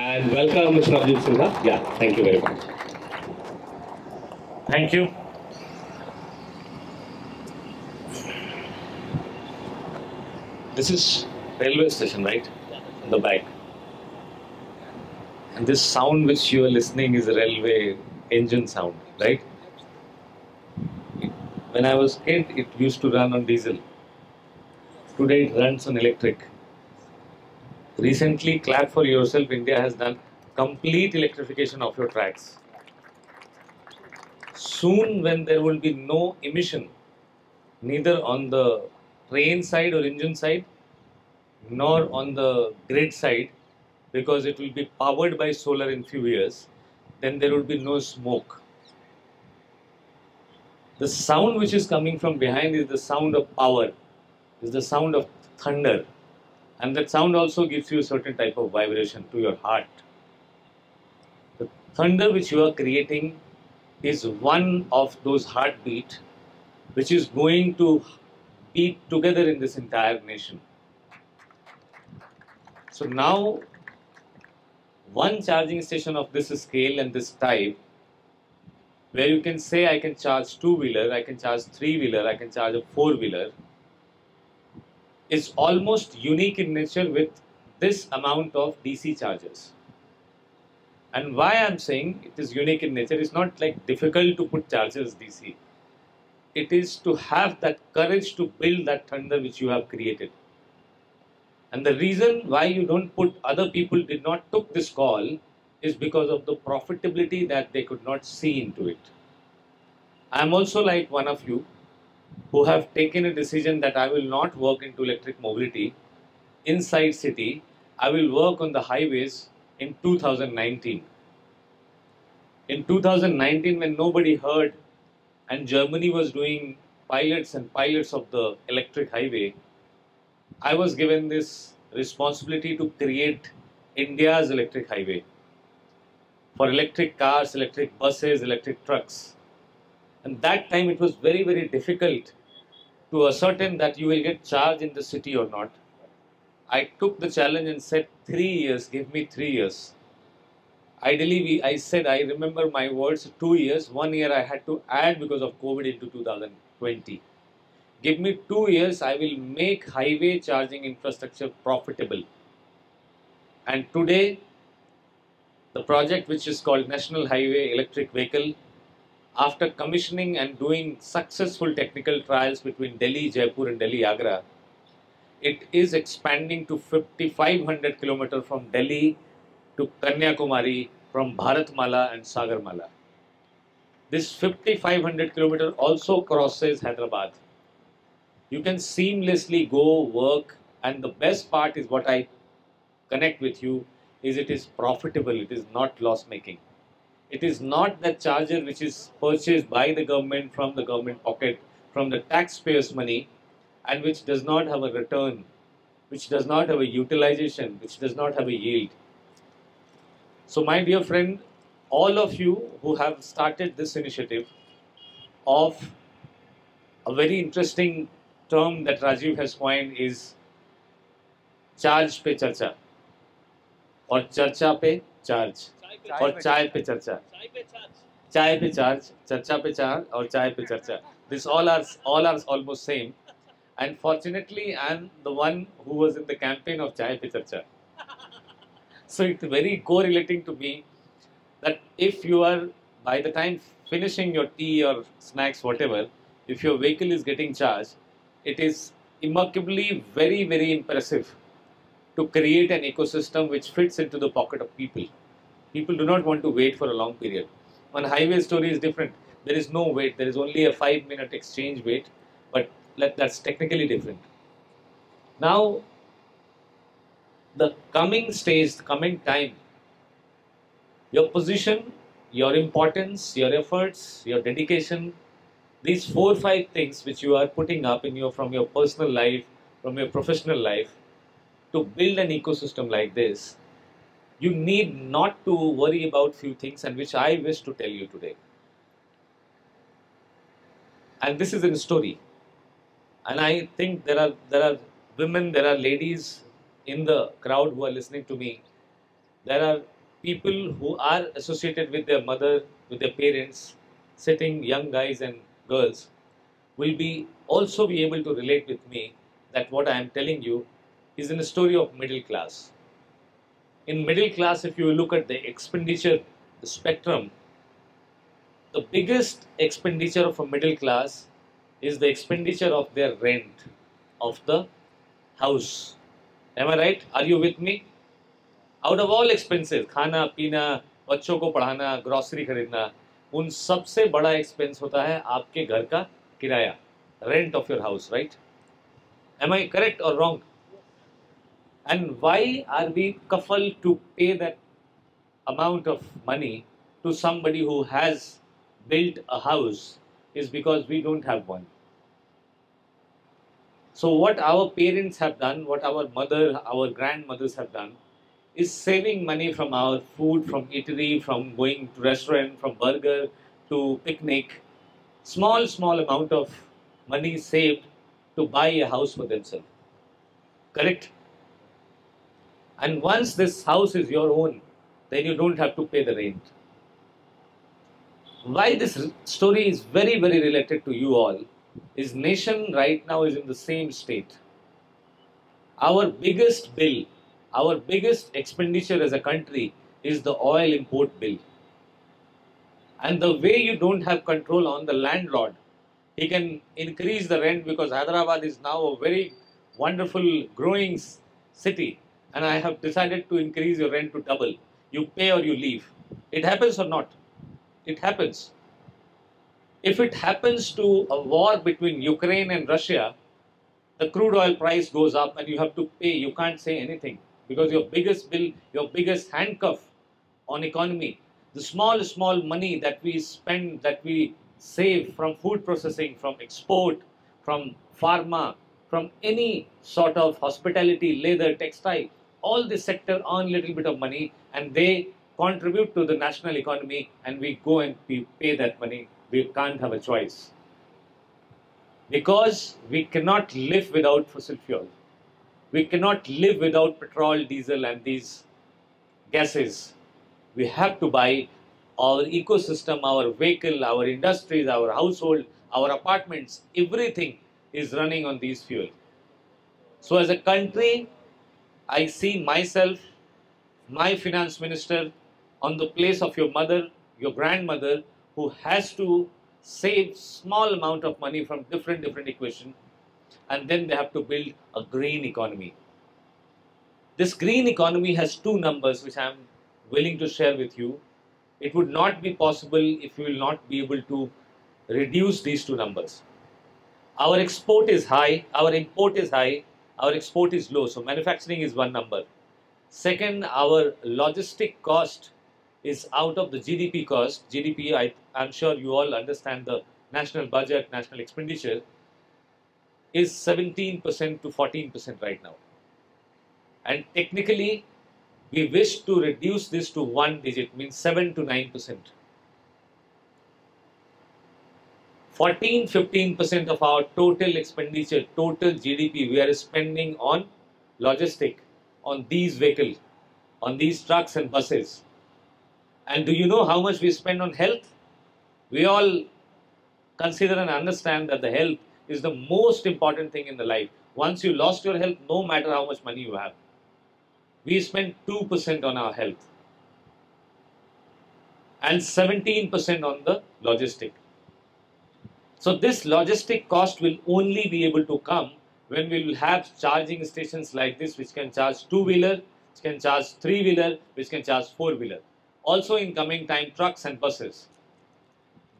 And welcome, Mr. Abhijeeth Sinha. Yeah, thank you very much. Thank you. This is railway station, right? In the back. And this sound which you are listening is railway engine sound, right? When I was kid, it used to run on diesel. Today it runs on electric. Recently, clap for yourself, India has done complete electrification of your tracks. Soon, when there will be no emission, neither on the train side or engine side, nor on the grid side, because it will be powered by solar in few years, then there will be no smoke. The sound which is coming from behind is the sound of power, is the sound of thunder, and that sound also gives you a certain type of vibration to your heart. The thunder which you are creating is one of those heartbeat which is going to beat together in this entire nation. So now, one charging station of this scale and this type, where you can say I can charge two wheeler, I can charge three wheeler, I can charge a four wheeler, is almost unique in nature with this amount of DC charges. And why I'm saying it is unique in nature is not like difficult to put charges DC. It is to have that courage to build that thunder which you have created. And the reason why you don't put other people did not took this call is because of the profitability that they could not see into it. I am also like one of you who have taken a decision that I will not work into electric mobility inside city. I will work on the highways in 2019. In 2019, when nobody heard and Germany was doing pilots and pilots of the electric highway, I was given this responsibility to create India's electric highway for electric cars, electric buses, electric trucks. And that time it was very, very difficult to ascertain that you will get charged in the city or not. I took the challenge and said, three years, give me three years. Ideally, we, I said, I remember my words, two years, one year I had to add because of COVID into 2020. Give me two years, I will make highway charging infrastructure profitable. And today, the project which is called National Highway Electric Vehicle, after commissioning and doing successful technical trials between Delhi, Jaipur and Delhi, Agra, it is expanding to 5500 km from Delhi to Kanyakumari from Bharatmala and Sagarmala. This 5500 km also crosses Hyderabad. You can seamlessly go work and the best part is what I connect with you is it is profitable, it is not loss making. It is not the charger which is purchased by the government from the government pocket, from the taxpayers' money, and which does not have a return, which does not have a utilization, which does not have a yield. So, my dear friend, all of you who have started this initiative of a very interesting term that Rajiv has coined is charge pe charcha or charcha pe charge और चाय पे चर्चा चाय पे charge चर्चा पे charge और चाय पे चर्चा this all are all are almost same and fortunately i'm the one who was in the campaign of chai pe charcha so it's very correlating to me that if you are by the time finishing your tea or snacks whatever if your vehicle is getting charged it is immeasurably very very impressive to create an ecosystem which fits into the pocket of people People do not want to wait for a long period. On highway story is different. There is no wait. There is only a five minute exchange wait, but that's technically different. Now, the coming stage, the coming time, your position, your importance, your efforts, your dedication, these four or five things which you are putting up in your from your personal life, from your professional life, to build an ecosystem like this, you need not to worry about few things and which I wish to tell you today. And this is a story. And I think there are there are women, there are ladies in the crowd who are listening to me. There are people who are associated with their mother, with their parents, sitting young guys and girls, will be also be able to relate with me that what I am telling you is in a story of middle class. In middle class, if you look at the expenditure spectrum, the biggest expenditure of a middle class is the expenditure of their rent of the house. Am I right? Are you with me? Out of all expenses, खाना पीना बच्चों को पढ़ाना grocery खरीदना उन सबसे बड़ा expense होता है आपके घर का किराया rent of your house right am I correct और wrong and why are we coupled to pay that amount of money to somebody who has built a house is because we don't have one. So what our parents have done, what our mother, our grandmothers have done, is saving money from our food, from eatery, from going to restaurant, from burger to picnic. Small, small amount of money saved to buy a house for themselves. Correct? And once this house is your own, then you don't have to pay the rent. Why this story is very, very related to you all is nation right now is in the same state. Our biggest bill, our biggest expenditure as a country is the oil import bill. And the way you don't have control on the landlord, he can increase the rent because Hyderabad is now a very wonderful growing city and I have decided to increase your rent to double. You pay or you leave. It happens or not? It happens. If it happens to a war between Ukraine and Russia, the crude oil price goes up and you have to pay. You can't say anything because your biggest bill, your biggest handcuff on economy, the small, small money that we spend, that we save from food processing, from export, from pharma, from any sort of hospitality, leather, textile, all this sector earn little bit of money and they contribute to the national economy and we go and we pay that money. We can't have a choice. Because we cannot live without fossil fuel. We cannot live without petrol, diesel and these gases. We have to buy our ecosystem, our vehicle, our industries, our household, our apartments, everything is running on these fuels. So as a country, I see myself, my finance minister, on the place of your mother, your grandmother, who has to save small amount of money from different different equation, and then they have to build a green economy. This green economy has two numbers which I am willing to share with you. It would not be possible if we will not be able to reduce these two numbers. Our export is high, our import is high, our export is low. So manufacturing is one number. Second, our logistic cost is out of the GDP cost. GDP, I, I'm sure you all understand the national budget, national expenditure, is 17% to 14% right now. And technically, we wish to reduce this to one digit, means 7 to 9%. 14 15% of our total expenditure, total GDP, we are spending on logistic, on these vehicles, on these trucks and buses. And do you know how much we spend on health? We all consider and understand that the health is the most important thing in the life. Once you lost your health, no matter how much money you have, we spend 2% on our health and 17% on the logistic. So this logistic cost will only be able to come when we will have charging stations like this which can charge two-wheeler, which can charge three-wheeler, which can charge four-wheeler. Also in coming time trucks and buses.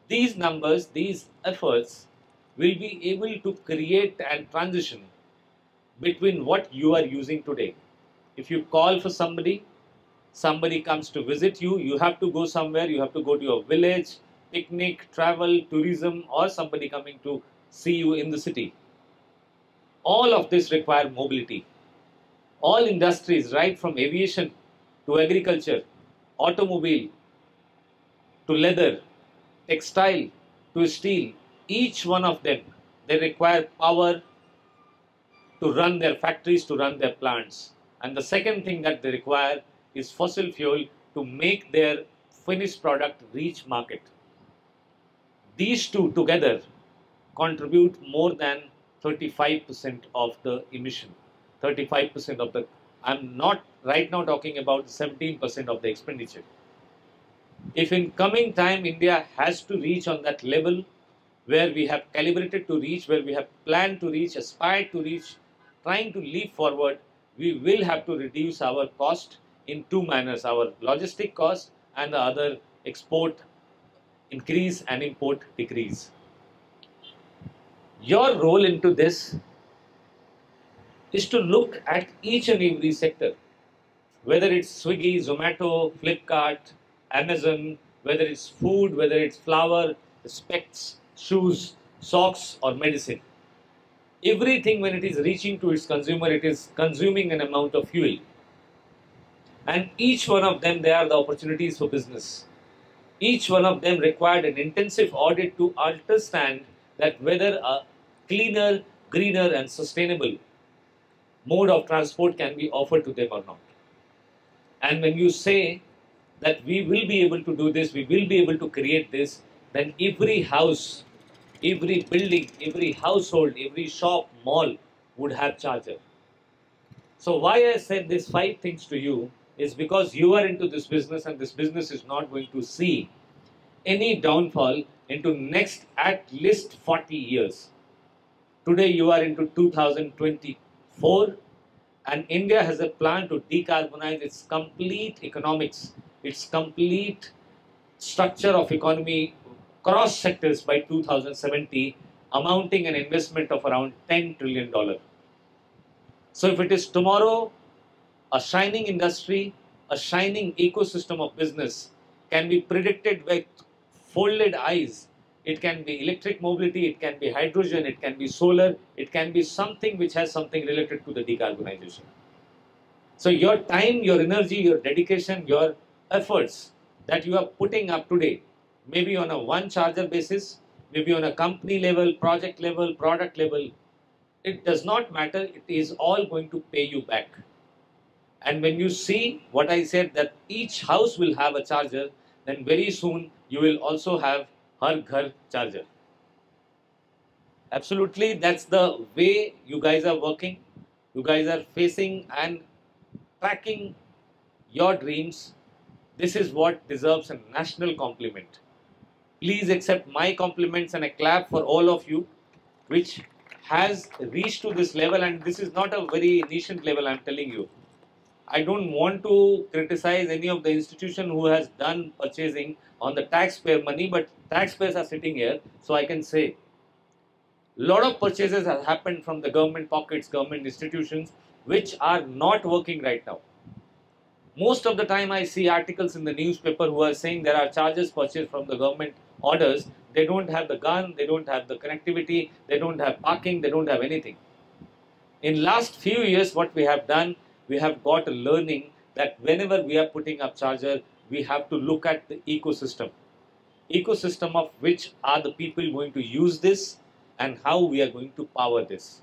These numbers, these efforts will be able to create and transition between what you are using today. If you call for somebody, somebody comes to visit you, you have to go somewhere, you have to go to your village, picnic, travel, tourism, or somebody coming to see you in the city. All of this require mobility. All industries, right from aviation to agriculture, automobile to leather, textile to steel, each one of them, they require power to run their factories, to run their plants. And the second thing that they require is fossil fuel to make their finished product reach market. These two together contribute more than 35% of the emission. 35% of the, I'm not right now talking about 17% of the expenditure. If in coming time India has to reach on that level where we have calibrated to reach, where we have planned to reach, aspired to reach, trying to leap forward, we will have to reduce our cost in two manners, our logistic cost and the other export increase and import decrease. Your role into this is to look at each and every sector, whether it's Swiggy, Zomato, Flipkart, Amazon, whether it's food, whether it's flour, specs, shoes, socks, or medicine. Everything, when it is reaching to its consumer, it is consuming an amount of fuel. And each one of them, they are the opportunities for business. Each one of them required an intensive audit to understand that whether a cleaner, greener, and sustainable mode of transport can be offered to them or not. And when you say that we will be able to do this, we will be able to create this, then every house, every building, every household, every shop, mall would have charger. So why I said these five things to you is because you are into this business and this business is not going to see any downfall into next at least 40 years. Today you are into 2024 and India has a plan to decarbonize its complete economics, its complete structure of economy cross sectors by 2070 amounting an investment of around 10 trillion dollar. So if it is tomorrow a shining industry, a shining ecosystem of business can be predicted with folded eyes. It can be electric mobility, it can be hydrogen, it can be solar, it can be something which has something related to the decarbonization. So your time, your energy, your dedication, your efforts that you are putting up today, maybe on a one charger basis, maybe on a company level, project level, product level, it does not matter, it is all going to pay you back. And when you see what I said that each house will have a charger, then very soon you will also have Har Ghar charger. Absolutely, that's the way you guys are working. You guys are facing and tracking your dreams. This is what deserves a national compliment. Please accept my compliments and a clap for all of you, which has reached to this level, and this is not a very nascent level, I'm telling you. I don't want to criticize any of the institution who has done purchasing on the taxpayer money, but taxpayers are sitting here, so I can say lot of purchases have happened from the government pockets, government institutions, which are not working right now. Most of the time, I see articles in the newspaper who are saying there are charges purchased from the government orders. They don't have the gun, they don't have the connectivity, they don't have parking, they don't have anything. In last few years, what we have done, we have got a learning that whenever we are putting up charger, we have to look at the ecosystem. Ecosystem of which are the people going to use this and how we are going to power this.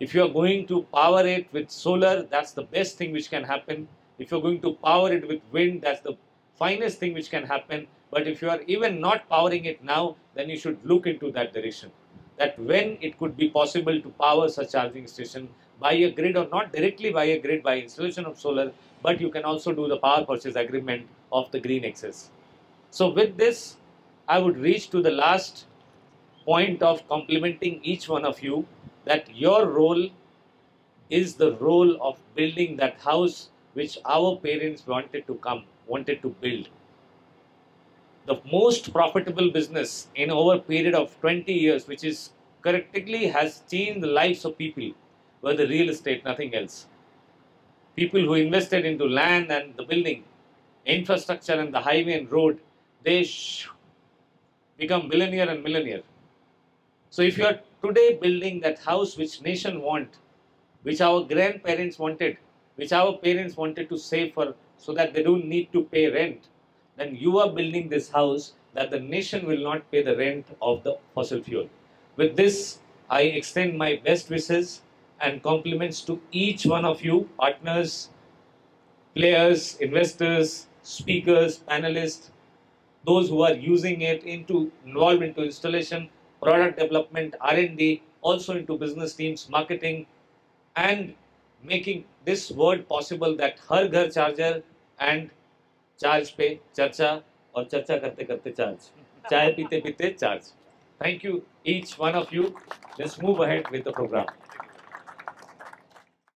If you are going to power it with solar, that's the best thing which can happen. If you're going to power it with wind, that's the finest thing which can happen. But if you are even not powering it now, then you should look into that direction. That when it could be possible to power such charging station by a grid or not directly by a grid by installation of solar, but you can also do the power purchase agreement of the green excess. So with this, I would reach to the last point of complimenting each one of you that your role is the role of building that house which our parents wanted to come, wanted to build. The most profitable business in over period of 20 years, which is correctly has changed the lives of people, were the real estate, nothing else. People who invested into land and the building, infrastructure and the highway and road, they become millionaire and millionaire. So if you are today building that house which nation want, which our grandparents wanted, which our parents wanted to save for so that they don't need to pay rent, then you are building this house that the nation will not pay the rent of the fossil fuel. With this, I extend my best wishes and compliments to each one of you, partners, players, investors, speakers, panelists, those who are using it into involved into installation, product development, R&D, also into business teams, marketing, and making this word possible that Har Ghar Charger and Charge Pe, Charcha or चर्चा करते करते charge, चाय पीते पीते Thank you, each one of you. Let's move ahead with the program.